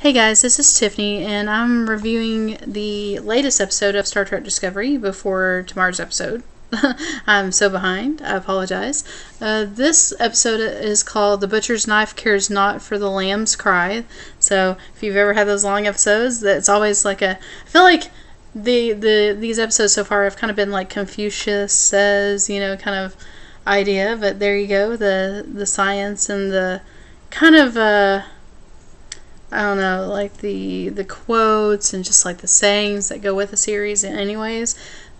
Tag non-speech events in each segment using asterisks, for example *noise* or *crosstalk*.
Hey guys, this is Tiffany, and I'm reviewing the latest episode of Star Trek Discovery before tomorrow's episode. *laughs* I'm so behind, I apologize. Uh, this episode is called The Butcher's Knife Cares Not for the Lamb's Cry. So, if you've ever had those long episodes, that's always like a. I feel like the, the these episodes so far have kind of been like Confucius says, you know, kind of idea, but there you go, the, the science and the kind of. Uh, I don't know, like the the quotes and just like the sayings that go with the series, anyways,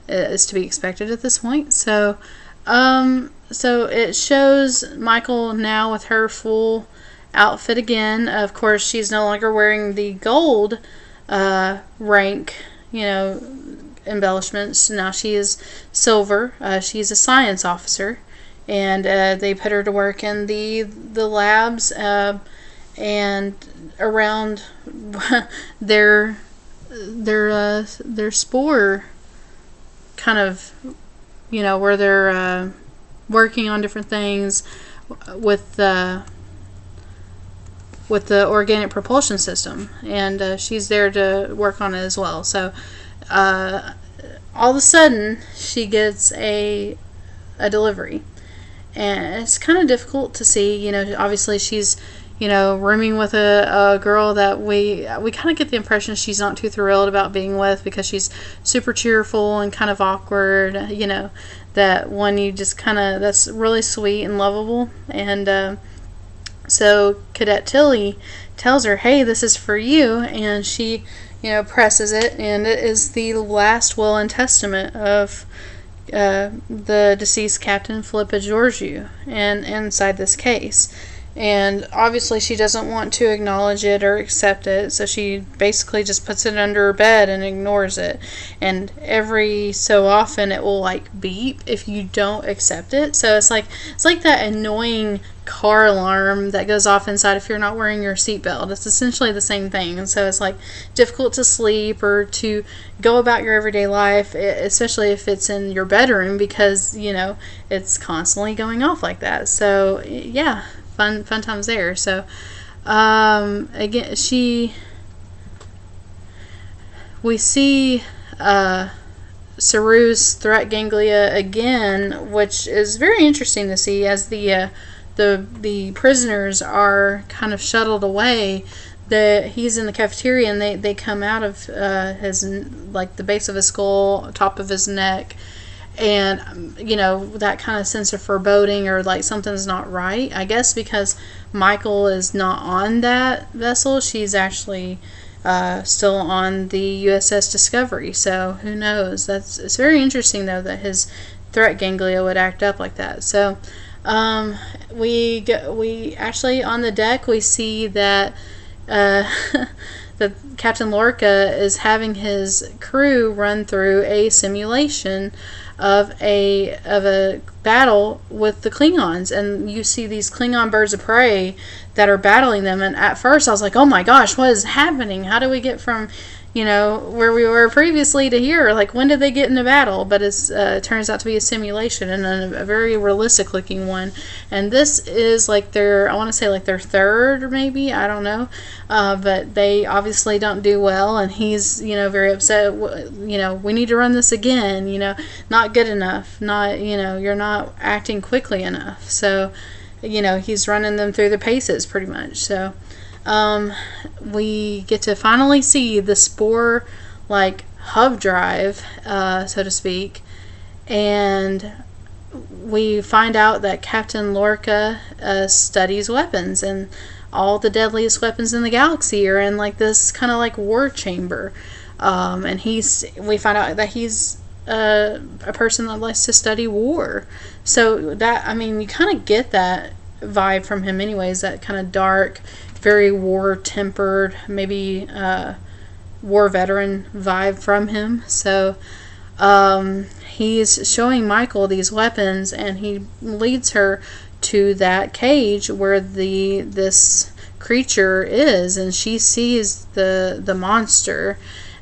is to be expected at this point. So, um, so it shows Michael now with her full outfit again. Of course, she's no longer wearing the gold uh, rank, you know, embellishments. Now she is silver. Uh, she's a science officer, and uh, they put her to work in the the labs uh, and around *laughs* their their uh, their spore kind of you know where they're uh, working on different things with the with the organic propulsion system. And uh, she's there to work on it as well. So uh, all of a sudden she gets a a delivery. And it's kind of difficult to see you know obviously she's you know, rooming with a, a girl that we we kind of get the impression she's not too thrilled about being with because she's super cheerful and kind of awkward. You know, that one you just kind of that's really sweet and lovable. And uh, so Cadet Tilly tells her, "Hey, this is for you," and she, you know, presses it, and it is the last will and testament of. Uh, the deceased Captain Philippa Georgiou, and inside this case, and obviously she doesn't want to acknowledge it or accept it so she basically just puts it under her bed and ignores it. And every so often it will like beep if you don't accept it. So it's like it's like that annoying car alarm that goes off inside if you're not wearing your seatbelt. It's essentially the same thing. And so it's like difficult to sleep or to go about your everyday life especially if it's in your bedroom because you know it's constantly going off like that. So yeah fun fun times there. So um, again, she we see uh, Saru's threat ganglia again, which is very interesting to see as the uh, the the prisoners are kind of shuttled away. That he's in the cafeteria and they, they come out of uh, his like the base of his skull, top of his neck, and you know that kind of sense of foreboding or like something's not right i guess because michael is not on that vessel. She's actually uh, still on the uss discovery so who knows? That's it's very interesting though that his threat ganglia would act up like that. So um, we go, we actually on the deck we see that uh, *laughs* that Captain Lorca is having his crew run through a simulation of a of a battle with the Klingons, and you see these Klingon birds of prey that are battling them. And at first, I was like, "Oh my gosh, what is happening? How do we get from you know, where we were previously to here. Like, when did they get into battle? But uh, it turns out to be a simulation and a, a, very realistic looking one. And this is like their, I want to say like their third, maybe, I don't know. Uh, but they obviously don't do well. And he's, you know, very upset. You know, we need to run this again. You know, not good enough. Not, you know, you're not acting quickly enough. So, you know, he's running them through the paces pretty much. So, um, we get to finally see the Spore like hub drive, uh, so to speak, and we find out that Captain Lorca uh, studies weapons and all the deadliest weapons in the galaxy are in like this kind of like war chamber. Um, and he's we find out that he's uh, a person that likes to study war. So that I mean, you kind of get that vibe from him, anyways. That kind of dark, very war tempered, maybe uh, war veteran vibe from him. So um, he's showing Michael these weapons, and he leads her to that cage where the this creature is, and she sees the the monster.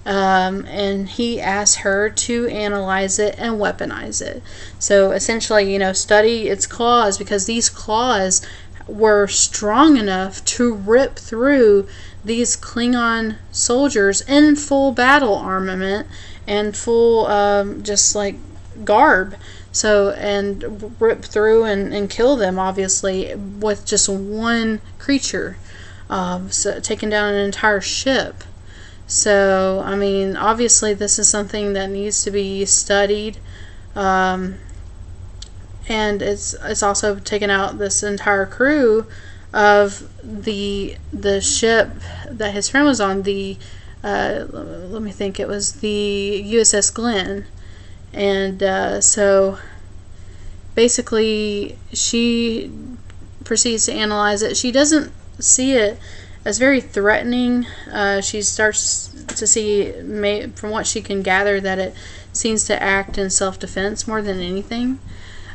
Um, and he asks her to analyze it and weaponize it. So essentially, you know, study its claws because these claws were strong enough to rip through these Klingon soldiers in full battle armament and full um, just like garb. So, and rip through and, and kill them, obviously, with just one creature. Um, so taking down an entire ship. So, I mean, obviously, this is something that needs to be studied. Um, and it's it's also taken out this entire crew of the the ship that his friend was on the uh, let me think it was the USS Glenn. And uh, so basically she proceeds to analyze it. She doesn't see it as very threatening. Uh, she starts to see from what she can gather that it seems to act in self-defense more than anything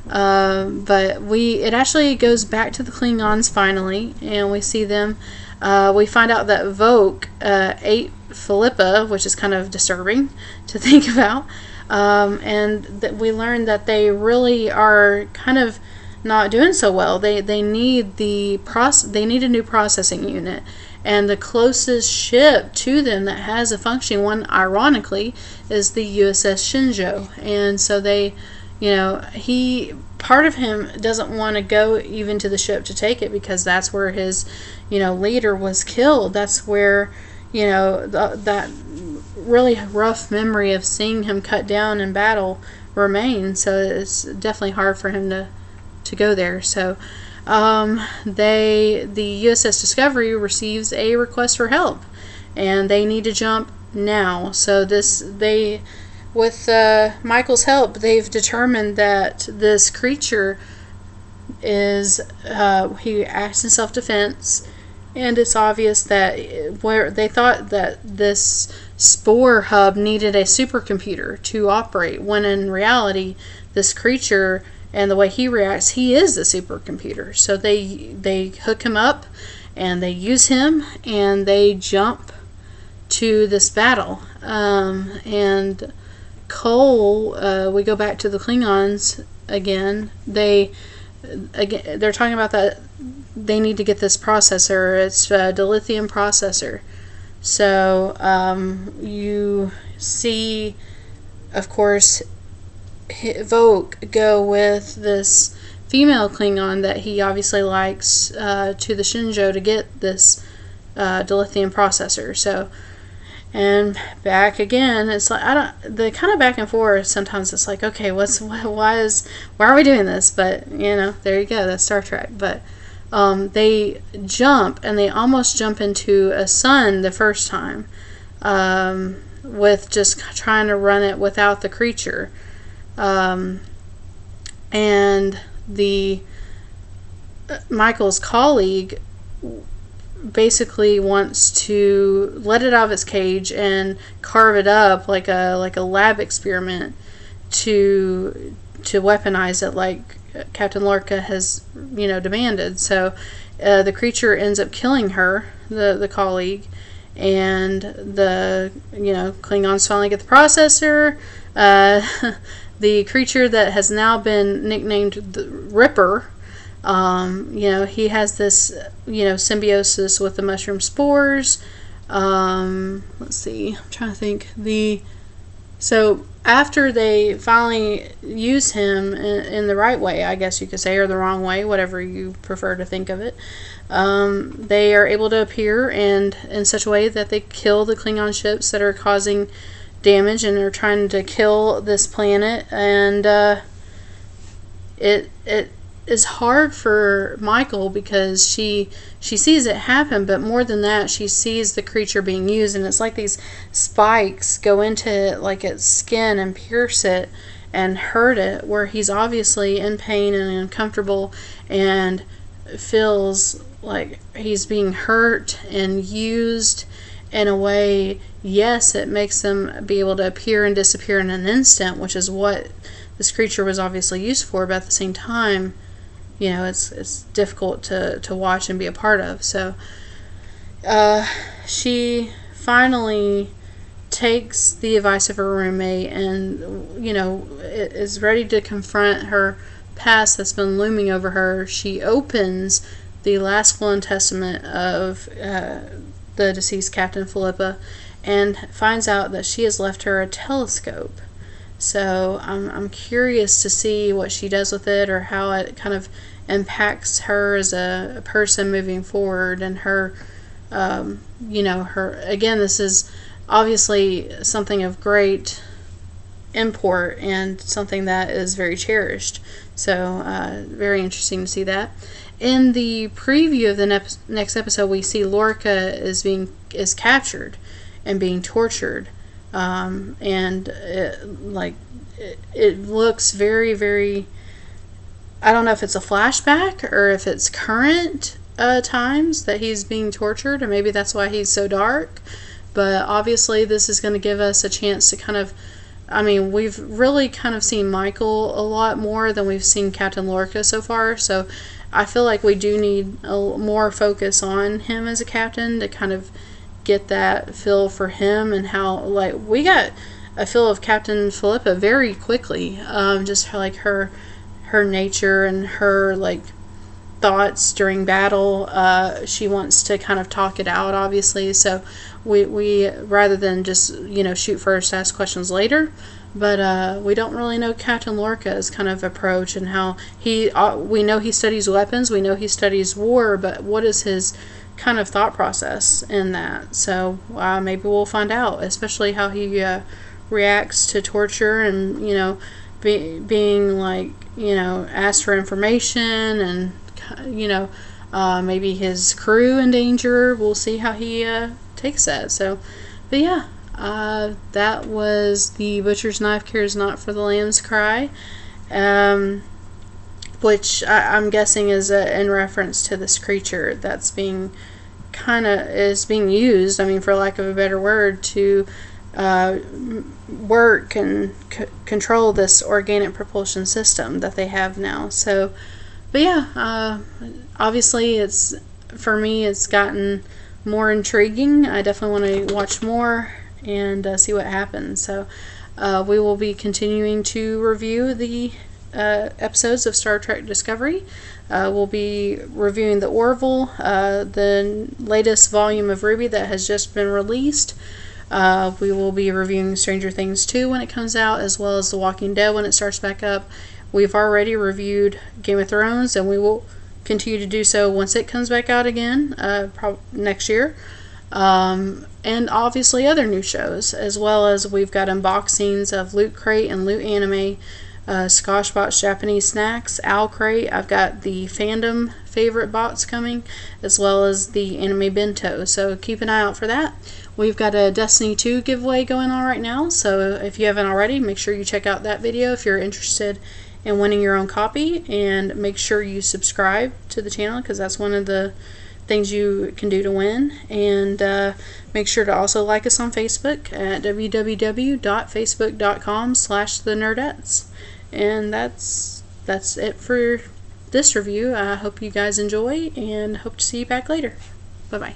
uh, but we it actually goes back to the Klingons finally, and we see them. Uh, we find out that Voq uh, ate Philippa, which is kind of disturbing *laughs* to think about. Um, and that we learn that they really are kind of not doing so well. They they need the process. They need a new processing unit, and the closest ship to them that has a functioning one, ironically, is the USS Shenzhou. And so they you know, he part of him doesn't want to go even to the ship to take it because that's where his, you know, leader was killed. That's where, you know, the, that really rough memory of seeing him cut down in battle remains. So it's definitely hard for him to to go there. So um, they the USS Discovery receives a request for help, and they need to jump now. So this they with uh, Michael's help, they've determined that this creature is uh, he acts in self-defense, and it's obvious that where they thought that this spore hub needed a supercomputer to operate, when in reality, this creature and the way he reacts, he is the supercomputer. So they they hook him up, and they use him, and they jump to this battle, um, and Kol, uh, we go back to the Klingons again. They again they're talking about that they need to get this processor. It's a dilithium processor. So um, you see, of course, Voq go with this female Klingon that he obviously likes uh, to the Shenzhou to get this uh, dilithium processor. So and back again. It's like i don't the kind of back and forth sometimes it's like okay what's why is why are we doing this? But you know there you go that's star trek. But um, they jump and they almost jump into a sun the first time um, with just trying to run it without the creature. Um, and the uh, michael's colleague basically wants to let it out of its cage and carve it up like a like a lab experiment to to weaponize it like Captain Lorca has you know demanded. So uh, the creature ends up killing her, the the colleague, and the you know Klingons finally get the processor. Uh, *laughs* the creature that has now been nicknamed the Ripper um, you know, he has this, you know, symbiosis with the mushroom spores. Um, let's see, I'm trying to think. The so after they finally use him in, in, the right way, I guess you could say, or the wrong way, whatever you prefer to think of it, um, they are able to appear and in such a way that they kill the Klingon ships that are causing damage and are trying to kill this planet. And uh, it it is hard for Michael because she she sees it happen, but more than that, she sees the creature being used, and it's like these spikes go into like its skin and pierce it and hurt it, where he's obviously in pain and uncomfortable and feels like he's being hurt and used in a way. Yes, it makes them be able to appear and disappear in an instant, which is what this creature was obviously used for, but at the same time you know it's it's difficult to to watch and be a part of. So uh, she finally takes the advice of her roommate and you know is ready to confront her past that's been looming over her. She opens the last will and testament of uh, the deceased Captain Philippa and finds out that she has left her a telescope. So I'm, I'm curious to see what she does with it or how it kind of impacts her as a, person moving forward and her, um, you know, her. Again, this is obviously something of great import and something that is very cherished. So, uh, very interesting to see that. In the preview of the ne- next episode, we see Lorca is being is captured and being tortured, um, and it, like it, it looks very very. I don't know if it's a flashback or if it's current uh, times that he's being tortured, and maybe that's why he's so dark. But obviously, this is going to give us a chance to kind of I mean, we've really kind of seen Michael a lot more than we've seen Captain Lorca so far. So I feel like we do need a more focus on him as a captain to kind of get that feel for him and how like we got a feel of Captain Philippa very quickly. Um, just like her her nature and her like thoughts during battle. Uh, she wants to kind of talk it out, obviously. So we, we rather than just you know shoot first, ask questions later. But uh, we don't really know Captain Lorca's kind of approach and how he. Uh, we know he studies weapons. We know he studies war. But what is his kind of thought process in that? So uh, maybe we'll find out, especially how he uh, reacts to torture and you know be, being like you know asked for information and you know, uh, maybe his crew in danger. We'll see how he uh, takes that. So, but yeah, uh, that was the butcher's knife cares not for the lamb's cry, um, which I, am guessing is a, in reference to this creature that's being kind of is being used. I mean, for lack of a better word, to uh, work and c- control this organic propulsion system that they have now. So but yeah, uh, obviously it's for me it's gotten more intriguing. I definitely want to watch more and uh, see what happens. So uh, we will be continuing to review the uh, episodes of Star Trek Discovery. Uh, we'll be reviewing the Orville, uh, the latest volume of RWBY that has just been released. we will be reviewing Stranger Things 2 when it comes out, as well as The Walking Dead when it starts back up, We've already reviewed Game of Thrones, and we will continue to do so once it comes back out again, uh, probably next year. Um, and obviously other new shows, as well as we've got unboxings of Loot Crate and Loot Anime, uh, Scotchbox Japanese Snacks, Owl Crate. I've got the fandom favorite bots coming, as well as the anime bento. So keep an eye out for that. We've got a Destiny 2 giveaway going on right now, so if you haven't already, make sure you check out that video if you're interested in winning your own copy. And make sure you subscribe to the channel because that's one of the things you can do to win. And uh, make sure to also like us on Facebook at www.facebook.com slash the nerdettes. And that's that's it for this review. I hope you guys enjoy and hope to see you back later. Bye bye.